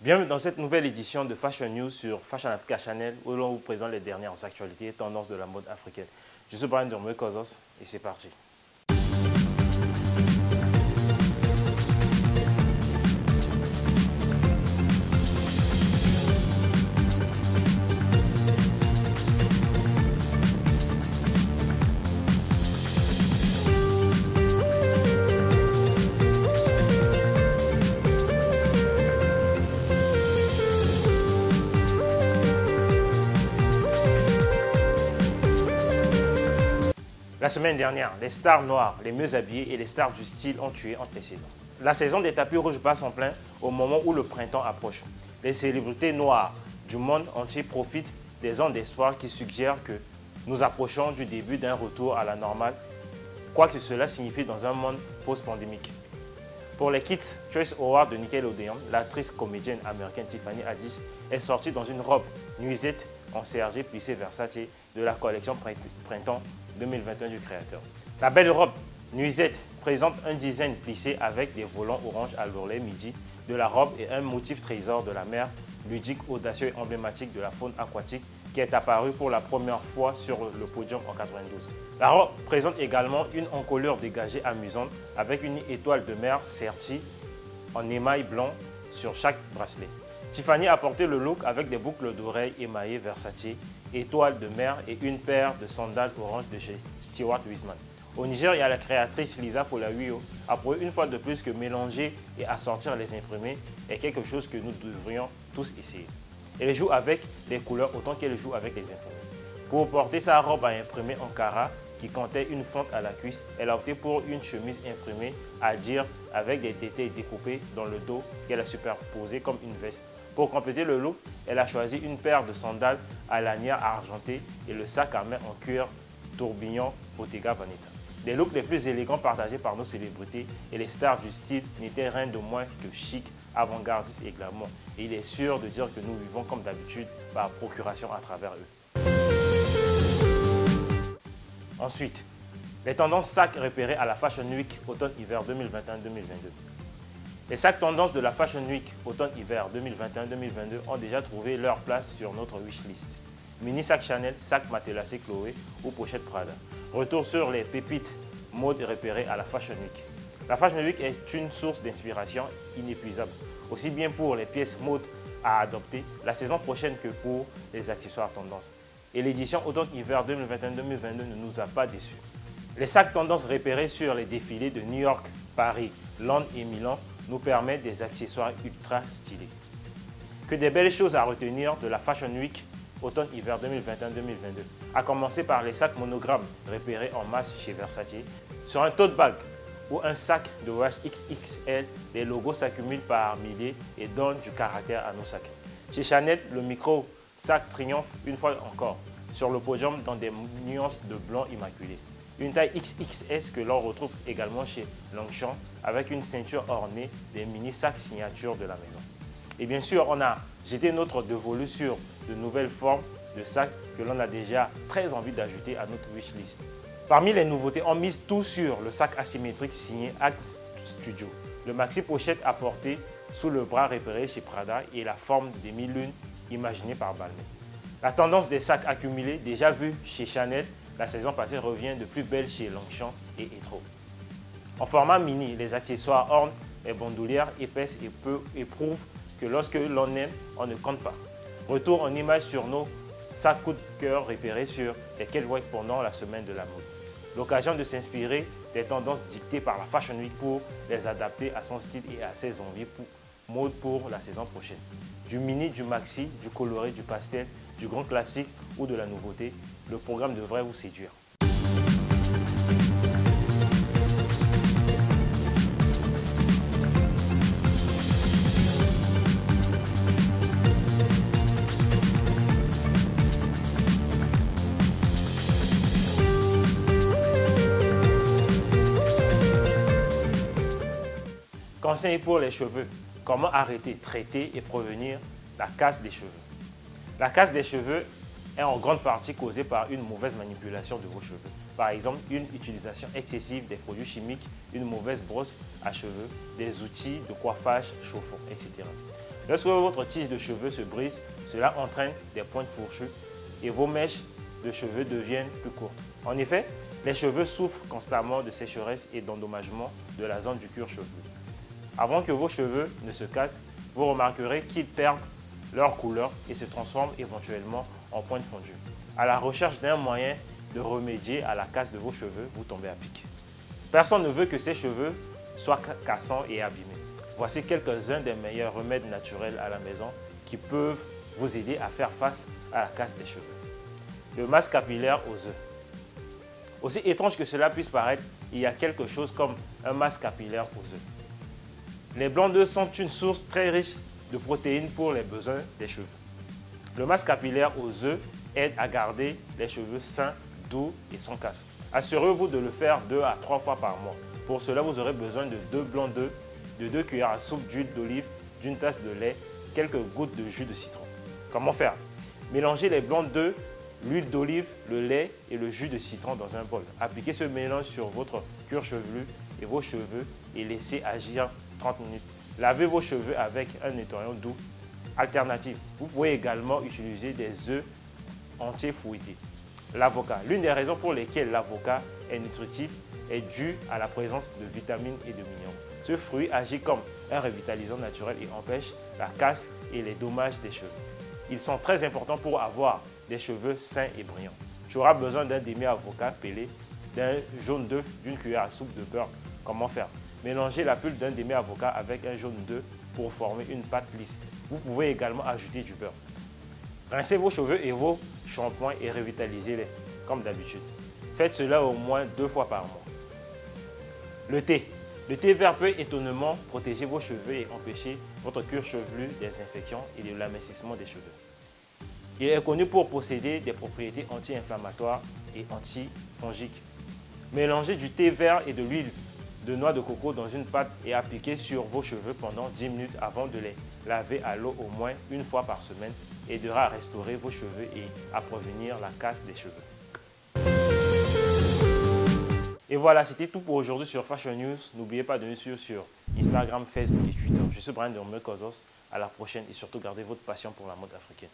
Bienvenue dans cette nouvelle édition de Fashion News sur Fashion Africa Channel où l'on vous présente les dernières actualités et tendances de la mode africaine. Je suis Brian Dormeux Kozos et c'est parti. La semaine dernière, les stars noires, les mieux habillées et les stars du style ont tué entre les saisons. La saison des tapis rouges bat son plein au moment où le printemps approche. Les célébrités noires du monde entier profitent des ondes d'espoir qui suggèrent que nous approchons du début d'un retour à la normale, quoi que cela signifie dans un monde post-pandémique. Pour les Kids Choice Award de Nickelodeon, l'actrice comédienne américaine Tiffany Haddish est sortie dans une robe nuisette en CRG plissée Versace de la collection Printemps 2021 du créateur. La belle robe nuisette présente un design plissé avec des volants orange à l'ourlet midi de la robe et un motif trésor de la mer ludique, audacieux et emblématique de la faune aquatique qui est apparu pour la première fois sur le podium en 92. La robe présente également une encolure dégagée amusante avec une étoile de mer sertie en émail blanc sur chaque bracelet. Tiffany a porté le look avec des boucles d'oreilles émaillées Versace, étoile de mer et une paire de sandales orange de chez Stewart Wiesman. Au Niger, il y a la créatrice Lisa Folawio a prouvé une fois de plus que mélanger et assortir les imprimés est quelque chose que nous devrions tous essayer. Elle joue avec les couleurs autant qu'elle joue avec les imprimés. Pour porter sa robe à imprimer en cara, qui comptait une fente à la cuisse, elle a opté pour une chemise imprimée à dire avec des tétés découpés dans le dos qu'elle a superposé comme une veste. Pour compléter le look, elle a choisi une paire de sandales à lanière argentée et le sac à main en cuir tourbillon Bottega Veneta. Des looks les plus élégants partagés par nos célébrités et les stars du style n'étaient rien de moins que chic, avant-gardistes et glamour. Et il est sûr de dire que nous vivons comme d'habitude par procuration à travers eux. Ensuite, les tendances sacs repérées à la Fashion Week automne-hiver 2021-2022. Les sacs tendances de la Fashion Week automne-hiver 2021-2022 ont déjà trouvé leur place sur notre wishlist. Mini sac Chanel, sac matelassé Chloé ou pochette Prada. Retour sur les pépites mode repérées à la Fashion Week. La Fashion Week est une source d'inspiration inépuisable, aussi bien pour les pièces mode à adopter la saison prochaine que pour les accessoires tendances et l'édition automne-hiver 2021-2022 ne nous a pas déçus. Les sacs tendances repérés sur les défilés de New York, Paris, Londres et Milan nous permettent des accessoires ultra stylés. Que des belles choses à retenir de la Fashion Week automne-hiver 2021-2022, à commencer par les sacs monogrammes repérés en masse chez Versace. Sur un tote bag ou un sac de wash XXL, les logos s'accumulent par milliers et donnent du caractère à nos sacs. Chez Chanel, le micro Sac triomphe une fois encore sur le podium dans des nuances de blanc immaculé. Une taille XXS que l'on retrouve également chez Longchamp avec une ceinture ornée des mini sacs signature de la maison. Et bien sûr, on a jeté notre dévolu sur de nouvelles formes de sacs que l'on a déjà très envie d'ajouter à notre wishlist. Parmi les nouveautés, on mise tout sur le sac asymétrique signé Act Studio. Le maxi pochette apporté sous le bras repéré chez Prada et la forme des mille lunes imaginé par Balmain. La tendance des sacs accumulés, déjà vue chez Chanel, la saison passée revient de plus belle chez Longchamp et Etro. En format mini, les accessoires ornent et bandoulières épaisses et peu éprouvent que lorsque l'on aime, on ne compte pas. Retour en image sur nos sacs coup de cœur repérés sur les Kelway pendant la semaine de la mode. L'occasion de s'inspirer des tendances dictées par la Fashion Week pour les adapter à son style et à ses envies pour mode pour la saison prochaine. Du mini, du maxi, du coloré, du pastel, du grand classique ou de la nouveauté, le programme devrait vous séduire. Conseil pour les cheveux. Comment arrêter, traiter et prévenir la casse des cheveux La casse des cheveux est en grande partie causée par une mauvaise manipulation de vos cheveux. Par exemple, une utilisation excessive des produits chimiques, une mauvaise brosse à cheveux, des outils de coiffage chauffants, etc. Lorsque votre tige de cheveux se brise, cela entraîne des pointes fourchues et vos mèches de cheveux deviennent plus courtes. En effet, les cheveux souffrent constamment de sécheresse et d'endommagement de la zone du cuir chevelu. Avant que vos cheveux ne se cassent, vous remarquerez qu'ils perdent leur couleur et se transforment éventuellement en pointe fondue. À la recherche d'un moyen de remédier à la casse de vos cheveux, vous tombez à pic. Personne ne veut que ses cheveux soient cassants et abîmés. Voici quelques-uns des meilleurs remèdes naturels à la maison qui peuvent vous aider à faire face à la casse des cheveux. Le masque capillaire aux œufs. Aussi étrange que cela puisse paraître, il y a quelque chose comme un masque capillaire aux œufs. Les blancs d'œufs sont une source très riche de protéines pour les besoins des cheveux. Le masque capillaire aux œufs aide à garder les cheveux sains, doux et sans casse. Assurez-vous de le faire deux à trois fois par mois. Pour cela, vous aurez besoin de deux blancs d'œufs, de deux cuillères à soupe d'huile d'olive, d'une tasse de lait, quelques gouttes de jus de citron. Comment faire? Mélangez les blancs d'œufs, l'huile d'olive, le lait et le jus de citron dans un bol. Appliquez ce mélange sur votre cuir chevelu et vos cheveux et laissez agir 30 minutes. Lavez vos cheveux avec un nettoyant doux. Alternative, vous pouvez également utiliser des œufs entiers fouettés. L'avocat. L'une des raisons pour lesquelles l'avocat est nutritif est due à la présence de vitamines et de minéraux. Ce fruit agit comme un revitalisant naturel et empêche la casse et les dommages des cheveux. Ils sont très importants pour avoir des cheveux sains et brillants. Tu auras besoin d'un demi-avocat pelé, d'un jaune d'œuf, d'une cuillère à soupe de beurre. Comment faire? Mélangez la pulpe d'un demi-avocat avec un jaune d'œuf pour former une pâte lisse. Vous pouvez également ajouter du beurre. Rincez vos cheveux et vos shampoings et revitalisez-les, comme d'habitude. Faites cela au moins deux fois par mois. Le thé. Le thé vert peut étonnamment protéger vos cheveux et empêcher votre cuir chevelu des infections et de l'amincissement des cheveux. Il est connu pour posséder des propriétés anti-inflammatoires et antifongiques. Mélangez du thé vert et de l'huile de noix de coco dans une pâte et appliquez sur vos cheveux pendant 10 minutes avant de les laver à l'eau au moins une fois par semaine aidera à restaurer vos cheveux et à prévenir la casse des cheveux. Et voilà, c'était tout pour aujourd'hui sur Fashion News. N'oubliez pas de nous suivre sur Instagram, Facebook et Twitter. Je suis Brian de À la prochaine et surtout gardez votre passion pour la mode africaine.